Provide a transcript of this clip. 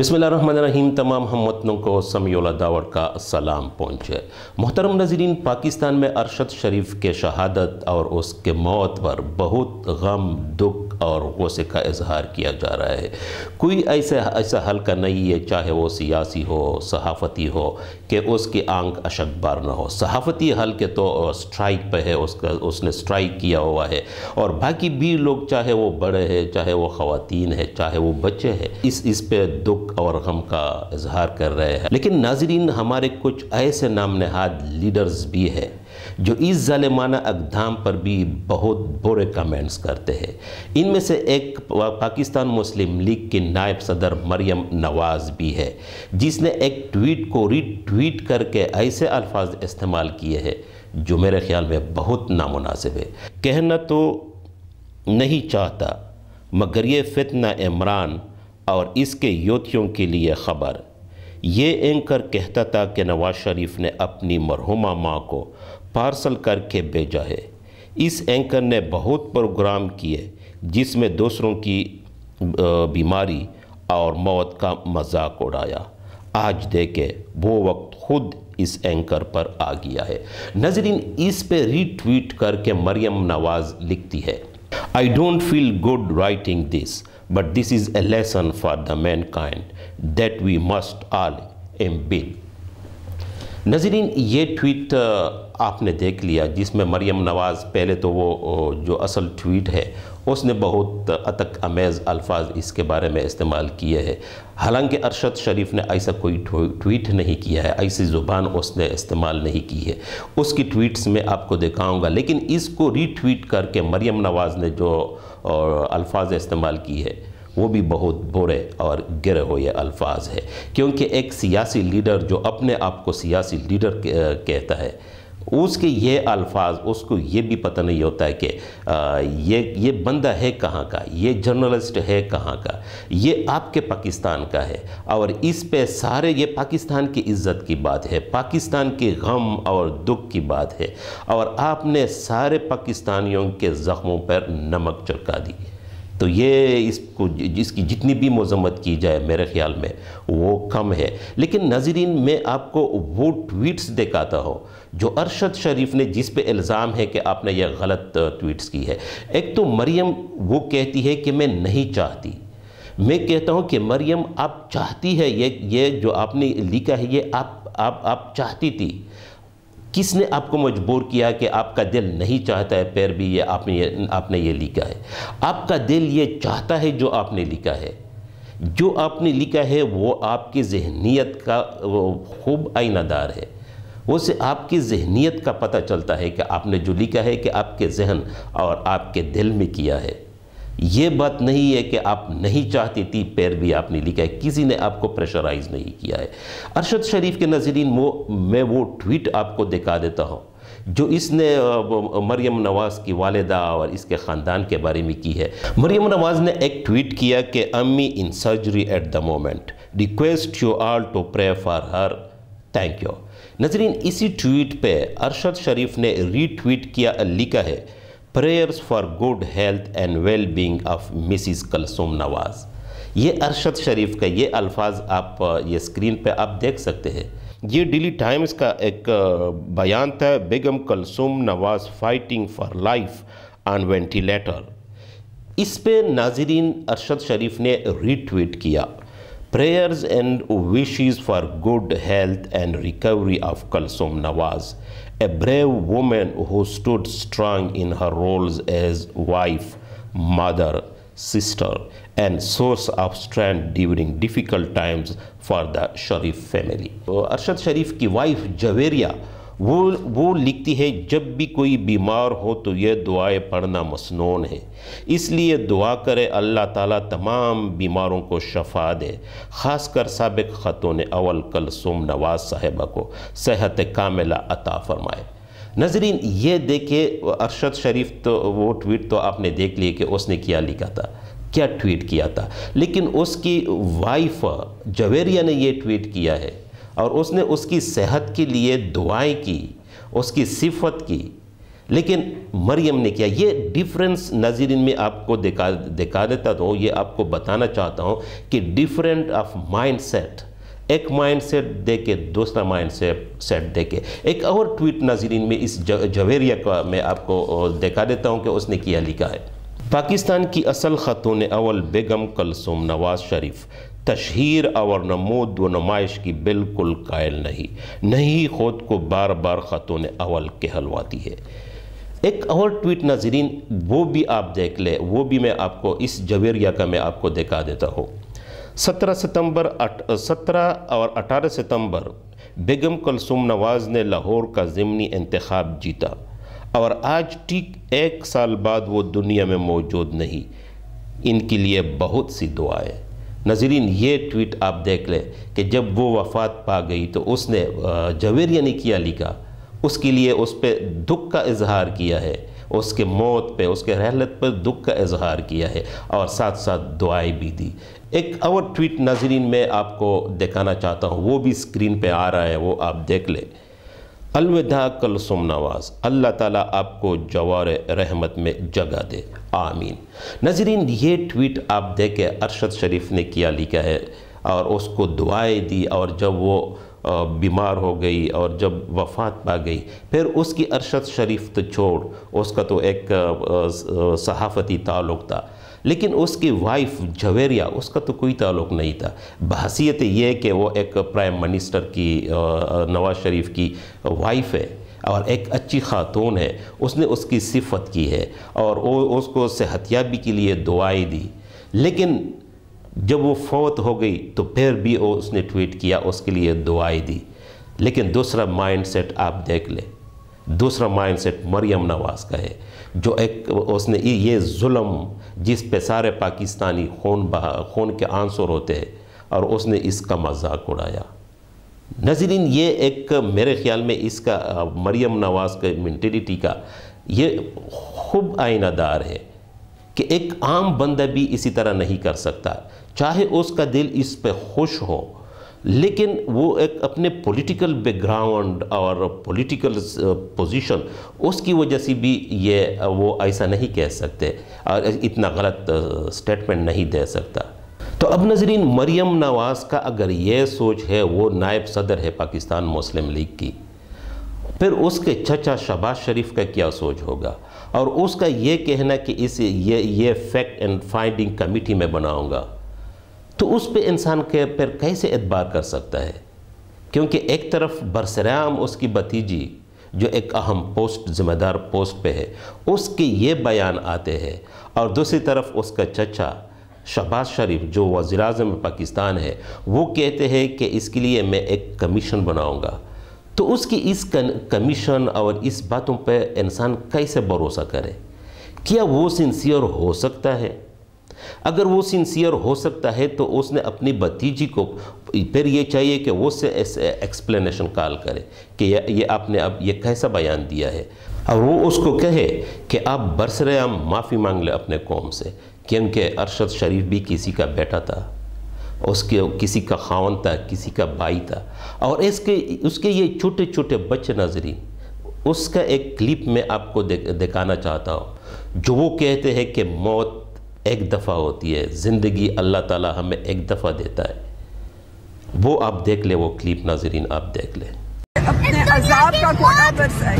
बिस्मिल्लाहिर्रहमानिर्रहीम, तमाम हम वतनों को समयोला दावर का सलाम पहुँचे। मोहतरम नजरीन, पाकिस्तान में अरशद शरीफ के शहादत और उसके मौत पर बहुत गम, दुख और गौसे का इजहार किया जा रहा है। कोई ऐसे, ऐसा हल्का नहीं है, चाहे वो सियासी हो, सहाफ़ती हो, कि उसकी आँख अशकबार न हो। सहाफ़ती हल्के तो स्ट्राइक पे है, उसका, उसने स्ट्राइक किया हुआ है। और बाकी भी लोग, चाहे वो बड़े हैं, चाहे वो ख़वातीन है, चाहे वो बच्चे हैं, इस इस पे दुख और गम का इजहार कर रहे हैं। लेकिन नाजरीन, हमारे कुछ ऐसे नाम नहाद लीडर्स भी है। जो इस ालिमाना अकदाम पर भी बहुत बुरे कमेंट्स करते हैं। इनमें से एक पाकिस्तान मुस्लिम लीग के नायब सदर मरियम नवाज़ भी है, जिसने एक ट्वीट को रीट्वीट करके ऐसे अल्फाज इस्तेमाल किए हैं, जो मेरे ख्याल में बहुत नामनासिब है। कहना तो नहीं चाहता, मगर ये फितना इमरान और इसके योतियों के लिए ख़बर। ये एंकर कहता था कि नवाज़ शरीफ ने अपनी मरहुमा माँ को पार्सल करके भेजा है। इस एंकर ने बहुत प्रोग्राम किए, जिसमें दूसरों की बीमारी और मौत का मज़ाक उड़ाया। आज देखे, वो वक्त खुद इस एंकर पर आ गया है। नजरिन, इस पे रीट्वीट करके मरियम नवाज़ लिखती है I don't feel good writing this but this is a lesson for the mankind that we must all M बिन नजरिन, ये ट्वीट आपने देख लिया, जिसमें मरियम नवाज़ पहले तो वो जो असल ट्वीट है, उसने बहुत अतक अमेज़ अल्फाज इसके बारे में इस्तेमाल किए हैं। हालाँकि अरशद शरीफ ने ऐसा कोई ट्वीट नहीं किया है, ऐसी ज़ुबान उसने इस्तेमाल नहीं की है। उसकी ट्वीट्स में आपको दिखाऊँगा, लेकिन इसको रीट्वीट करके मरियम नवाज़ ने जो अल्फाज इस्तेमाल की है, वो भी बहुत बुरे और गिरे हुए अल्फाज है। क्योंकि एक सियासी लीडर जो अपने आप को सियासी लीडर कहता है उसके ये अल्फाज, उसको ये भी पता नहीं होता है कि ये ये बंदा है कहाँ का, ये जर्नलिस्ट है कहाँ का, ये आपके पाकिस्तान का है। और इस पे सारे ये पाकिस्तान की इज़्ज़त की बात है, पाकिस्तान के गम और दुख की बात है। और आपने सारे पाकिस्तानियों के ज़ख्मों पर नमक चढ़का दी। तो ये इसको जिसकी जितनी भी मजम्मत की जाए मेरे ख्याल में, वो कम है। लेकिन नाजरीन, मैं आपको वो ट्वीट्स दिखाता हूँ, जो अरशद शरीफ ने जिस पे इल्ज़ाम है कि आपने ये गलत ट्वीट्स की है। एक तो मरियम वो कहती है कि मैं नहीं चाहती। मैं कहता हूँ कि मरियम, आप चाहती है ये ये जो आपने लिखा है, ये आप आप आप चाहती थी। किसने आपको मजबूर किया कि आपका दिल नहीं चाहता है? पैर भी ये आपने ये आपने ये लिखा है। आपका दिल ये चाहता है जो आपने लिखा है। जो आपने लिखा है, वो आपकी जहनीत का खूब आइनादार है। उससे आपकी जहनीत का पता चलता है कि आपने जो लिखा है कि आपके जहन और आपके दिल में किया है। ये बात नहीं है कि आप नहीं चाहती थी, पैर भी आपने लिखा है। किसी ने आपको प्रेशराइज नहीं किया है। अरशद शरीफ के नजरीन, वो, मैं वो ट्वीट आपको दिखा देता हूँ, जो इसने मरियम नवाज़ की वालदा और इसके ख़ानदान के बारे में की है। मरियम नवाज़ ने एक ट्वीट किया कि, अम्मी in surgery at the moment request you all to pray for her thank you नजरीन, इसी ट्वीट पे अरशद शरीफ ने रीट्वीट किया, लिखा है prayers for good health and well being of Mrs Kalsoom Nawaz ये अरशद शरीफ का ये अल्फाज आप ये स्क्रीन पे आप देख सकते हैं। ये डेली टाइम्स का एक बयान था, Begum Kalsoom Nawaz fighting for life on ventilator इस पे नाजरीन अरशद शरीफ ने रीट्वीट किया। Prayers and wishes for good health and recovery of Kalsum Nawaz, a brave woman who stood strong in her roles as wife, mother, sister, and source of strength during difficult times for the Sharif family. Arshad Sharif's wife Javeria वो वो लिखती है, जब भी कोई बीमार हो तो ये दुआएँ पढ़ना मसनून है। इसलिए दुआ करे, अल्लाह ताला तमाम बीमारों को शफा दे, ख़ासकर सबक ख़तून अवल कलसुम नवाज़ साहिबा को, सेहत कामिला अता फरमाए। नजरीन, ये देखे, अरशद शरीफ तो वो ट्वीट तो आपने देख लिए कि उसने क्या लिखा था, क्या ट्वीट किया था। लेकिन उसकी वाइफ जवेरिया ने ये ट्वीट किया है और उसने उसकी सेहत के लिए दुआएँ की, उसकी सिफत की। लेकिन मरियम ने किया, ये डिफरेंस नाजरीन में आपको दिखा दिखा देता तो ये आपको बताना चाहता हूँ कि डिफरेंट ऑफ़ माइंड सेट एक माइंड सेट दे के दूसरा माइंड सेट सेट दे के एक और ट्वीट नाजरीन में इस जवेरिया का मैं आपको दिखा देता हूँ कि उसने किया, लिखा है। पाकिस्तान की असल ख़तून अवल बेगम कलसुम नवाज़ शरीफ तशहीर और नमूद व नुमाइश की बिल्कुल कायल नहीं। नहीं ख़ुद को बार बार ख़तों ख़तून अवल कहलवाती है। एक और ट्वीट नाजरीन, वो भी आप देख ले, वो भी मैं आपको इस जवेरिया का मैं आपको दिखा देता हूँ। सत्रह सितंबर सत्रह और अठारह सितंबर, बेगम कलसुम नवाज़ ने लाहौर का ज़मनी इंतखब जीता। और आज ठीक एक साल बाद वो दुनिया में मौजूद नहीं। इनके लिए बहुत सी दुआएँ। नजरीन, ये ट्वीट आप देख लें कि जब वो वफ़ात पा गई तो उसने जवेर यानी किया लिखा, उसके लिए उस पर दुख का इजहार किया है, उसके मौत पे, उसके रहलत पर दुख का इजहार किया है और साथ साथ दुआएँ भी दी। एक और ट्वीट नाजरीन में आपको दिखाना चाहता हूँ, वो भी स्क्रीन पे आ रहा है, वो आप देख लें। अलविदा कलसुम नवाज़ अल्लाह ताला आपको जवार रहमत में जगह दे। आमीन। नजरीन, ये ट्वीट आप देखे अरशद शरीफ ने किया, लिखा है, और उसको दुआएँ दी, और जब वो बीमार हो गई, और जब वफ़ात पा गई, फिर उसकी अरशद शरीफ तो छोड़, उसका तो एक सहाफ़ती ताल्लुक़ था। लेकिन उसकी वाइफ जवेरिया उसका तो कोई ताल्लुक़ नहीं था। बहसीत ये कि वो एक प्राइम मिनिस्टर की नवाज़ शरीफ की वाइफ है और एक अच्छी ख़ातून है। उसने उसकी सिफत की है और वो उसको सेहतियाबी के लिए दुआई दी। लेकिन जब वो फौत हो गई तो फिर भी वो उसने ट्वीट किया, उसके लिए दुआई दी। लेकिन दूसरा माइंड सेट आप देख ले। दूसरा माइंड सेट मरियम नवाज़ का है, जो एक, उसने ये जुल्म जिस पे सारे पाकिस्तानी खून बहा, खून के आंसर होते हैं, और उसने इसका मज़ाक उड़ाया। नजरिन, ये एक, मेरे ख्याल में इसका, मरियम नवाज़ के मैंटेलिटी का, ये खूब आइनादार है कि एक आम बंदा भी इसी तरह नहीं कर सकता। चाहे उसका दिल इस पर खुश हो लेकिन वो एक अपने पॉलिटिकल बैकग्राउंड और पॉलिटिकल पोजीशन उसकी वजह से भी ये वो ऐसा नहीं कह सकते और इतना गलत स्टेटमेंट नहीं दे सकता। तो अब नजरीन, मरियम नवाज़ का अगर ये सोच है, वो नायब सदर है पाकिस्तान मुस्लिम लीग की, फिर उसके चचा शबाज शरीफ का क्या सोच होगा? और उसका ये कहना कि इस ये ये फैक्ट एंड फाइंडिंग कमेटी में बनाऊँगा। तो उस पर इंसान के पर कैसे एतबार कर सकता है? क्योंकि एक तरफ़ बरसराम, उसकी भतीजी, जो एक अहम पोस्ट, ज़िम्मेदार पोस्ट पे है, उसके ये बयान आते हैं, और दूसरी तरफ़ उसका चचा, शहबाज शरीफ, जो वज़ी अजम पाकिस्तान है, वो कहते हैं कि इसके लिए मैं एक कमीशन बनाऊँगा। तो उसकी इस कमीशन और इस बातों पर इंसान कैसे भरोसा करे? क्या वो सिंसियर हो सकता है? अगर वो सिंसियर हो सकता है तो उसने अपनी भतीजी को फिर ये चाहिए कि वो से एक्सप्लेनेशन कॉल करे कि ये, आपने अब ये कैसा बयान दिया है। और वो उसको कहे कि आप बरसरे हम माफ़ी मांग ले अपने कौम से क्योंकि अरशद शरीफ भी किसी का बेटा था उसके किसी का खावन था किसी का भाई था। और इसके उसके ये छोटे छोटे बच्चे नजरी उसका एक क्लिप में आपको दिखाना चाहता हूँ जो वो कहते हैं कि मौत एक दफ़ा होती है। ज़िंदगी अल्लाह ताला हमें एक दफ़ा देता है। वो आप देख ले वो क्लिप नाजरीन आप देख ले। अपने अजाब का कोना बरसाए